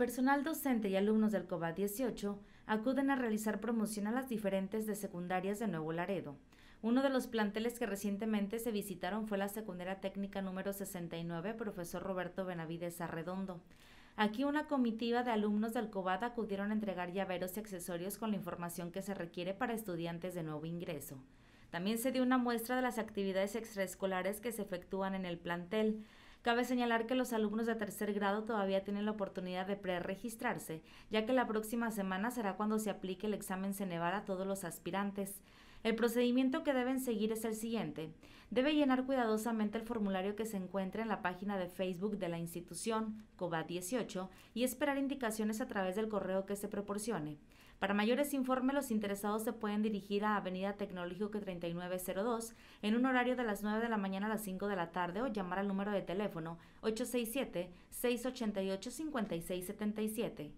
Personal docente y alumnos del COBAT 18 acuden a realizar promoción a las diferentes de secundarias de Nuevo Laredo. Uno de los planteles que recientemente se visitaron fue la secundaria técnica número 69, profesor Roberto Benavides Arredondo. Aquí una comitiva de alumnos del COBAT acudieron a entregar llaveros y accesorios con la información que se requiere para estudiantes de nuevo ingreso. También se dio una muestra de las actividades extraescolares que se efectúan en el plantel, Cabe señalar que los alumnos de tercer grado todavía tienen la oportunidad de preregistrarse, ya que la próxima semana será cuando se aplique el examen Ceneval a todos los aspirantes. El procedimiento que deben seguir es el siguiente. Debe llenar cuidadosamente el formulario que se encuentra en la página de Facebook de la institución, COBAT 18, y esperar indicaciones a través del correo que se proporcione. Para mayores informes, los interesados se pueden dirigir a Avenida Tecnológico 3902 en un horario de las 9 de la mañana a las 5 de la tarde o llamar al número de teléfono 867-688-5677.